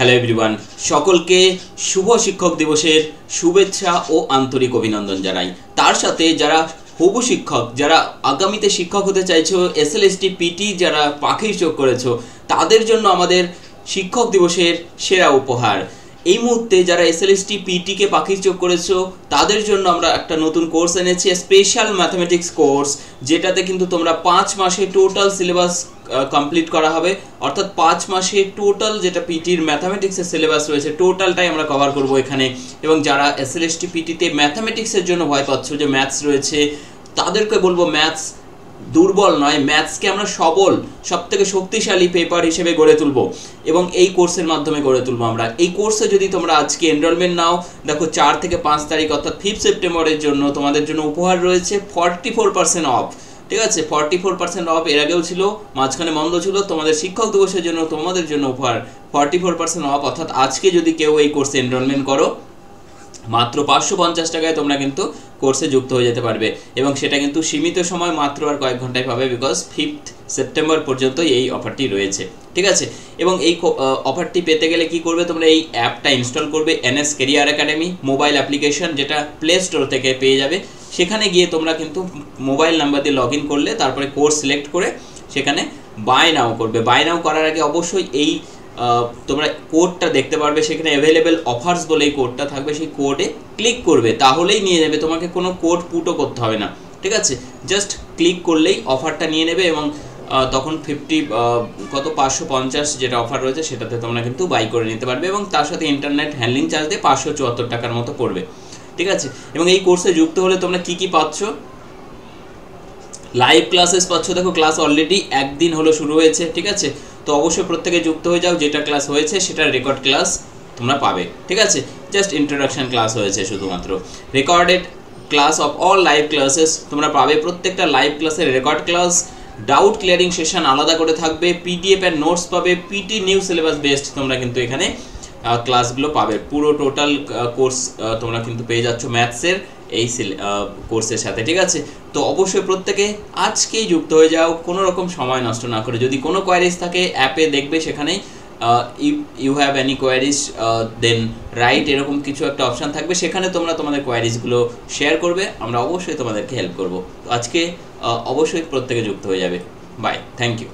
Hello everyone সকলকে শুভ শিক্ষক দিবসের শুভেচ্ছা ও আন্তরিক অভিনন্দন জানাই। তার সাথে যারা হবু শিক্ষক, যারা আগামীতে শিক্ষক হতে চাইছো এসএলএসটি পিটি যারা পাখির চোখ করেছ, তাদের জন্য আমাদের শিক্ষক দিবসের সেরা উপহার। এই মুহূর্তে যারা এসএলএসটি পিটিকে পাখির চোখ করেছ, তাদের জন্য আমরা একটা নতুন কোর্স এনেছি স্পেশাল ম্যাথমেটিক্স কোর্স যেটাতে কিন্তু তোমরা পাঁচ মাসে টোটাল সিলেবাস কমপ্লিট করা হবে। অর্থাৎ পাঁচ মাসে টোটাল যেটা পিটির ম্যাথামেটিক্সের সিলেবাস রয়েছে টোটালটাই আমরা কভার করব এখানে। এবং যারা এসএলএসটি পিটিতে ম্যাথামেটিক্সের জন্য ভয় পাচ্ছ যে ম্যাথস রয়েছে, তাদেরকে বলব ম্যাথস দুর্বল নয় ম্যাথসকে আমরা সবল সব থেকে শক্তিশালী পেপার হিসেবে গড়ে তুলব এবং এই কোর্সের মাধ্যমে গড়ে তুলব আমরা। এই কোর্সে যদি তোমরা আজকে এনরোলমেন্ট নাও, দেখো চার থেকে পাঁচ তারিখ, অর্থাৎ ফিফথ সেপ্টেম্বরের জন্য তোমাদের জন্য উপহার রয়েছে ফর্টি ফোর পার্সেন্ট অফ ঠিক আছে? ফর্টি ফোর পার্সেন্ট অফ এর আগেও ছিল, মাঝখানে বন্ধ ছিল, তোমাদের শিক্ষক দিবসের জন্য তোমাদের জন্য উপহার ফর্টি ফোর পার্সেন্ট অফ অর্থাৎ আজকে যদি কেউ এই কোর্সে এনরোলমেন্ট করো মাত্র পাঁচশো পঞ্চাশ টাকায় তোমরা কিন্তু কোর্সে যুক্ত হয়ে যেতে পারবে। এবং সেটা কিন্তু সীমিত সময় মাত্র আর কয়েক ঘন্টায় পাবে বিকজ ফিফথ সেপ্টেম্বর পর্যন্ত এই অফারটি রয়েছে। ঠিক আছে? এবং এই অফারটি পেতে গেলে কি করবে তোমরা এই অ্যাপটা ইনস্টল করবে NS career academy mobile application যেটা প্লে স্টোর থেকে পেয়ে যাবে। সেখানে গিয়ে তোমরা কিন্তু মোবাইল নাম্বার দিয়ে লগ করলে, তারপরে কোর্স সিলেক্ট করে সেখানে বাই নাও করবে। বাই নাও করার আগে অবশ্যই এই তোমরা কোডটা দেখতে পারবে, সেখানে অ্যাভেলেবেল অফার্স বলে এই কোডটা থাকবে, সেই কোডে ক্লিক করবে, তাহলেই নিয়ে যাবে তোমাকে কোনো কোড পুটও করতে হবে না, ঠিক আছে? জাস্ট ক্লিক করলেই অফারটা নিয়ে নেবে এবং তখন ফিফটি কত? পাঁচশো পঞ্চাশ যেটা অফার রয়েছে, সেটাতে তোমরা কিন্তু বাই করে নিতে পারবে এবং তার সাথে ইন্টারনেট হ্যান্ডলিং চার্জ দিয়ে পাঁচশো চুয়াত্তর টাকার মতো পড়বে, ঠিক আছে? এবং এই কোর্সে যুক্ত হলে তোমরা কি কি পাচ্ছ? লাইভ ক্লাসেস পাচ্ছ, দেখো ক্লাস অলরেডি একদিন হলো শুরু হয়েছে, ঠিক আছে? তো অবশ্যই প্রত্যেকে যুক্ত হয়ে যাও, যেটা ক্লাস হয়েছে সেটার রেকর্ড ক্লাস তোমরা পাবে, ঠিক আছে? জাস্ট ইন্ট্রোডাকশন ক্লাস হয়েছে শুধুমাত্র। Recorded class of all live classes তোমরা পাবে, প্রত্যেকটা লাইভ ক্লাসের record class doubt clearing session আলাদা করে থাকবে পিডিএফ এর নোটস পাবে পিটি নিউ সিলেবাস বেসড তোমরা কিন্তু এখানে ক্লাসগুলো পাবে। পুরো টোটাল কোর্স তোমরা কিন্তু পেয়ে যাচ্ছ ম্যাথসের এই কোর্সের সাথে, ঠিক আছে? তো অবশ্যই প্রত্যেকে আজকেই যুক্ত হয়ে যাও কোনো রকম সময় নষ্ট না করে। যদি কোনো কোয়ারিজ থাকে অ্যাপে দেখবে সেখানে you have any queries then right এরকম কিছু একটা অপশান থাকবে। সেখানে তোমরা তোমাদের কোয়ারিজগুলো শেয়ার করবে। আমরা অবশ্যই তোমাদেরকে হেল্প করব। আজকে অবশ্যই প্রত্যেকে যুক্ত হয়ে যাবে। Bye thank you